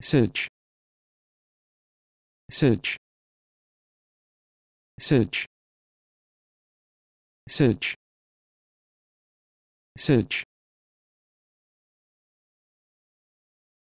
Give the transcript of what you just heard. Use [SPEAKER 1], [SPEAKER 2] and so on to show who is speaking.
[SPEAKER 1] search search search search search